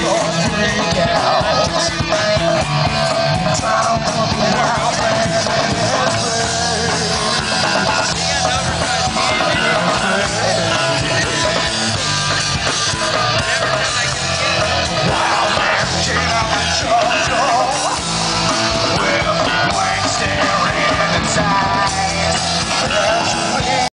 Lord, yeah.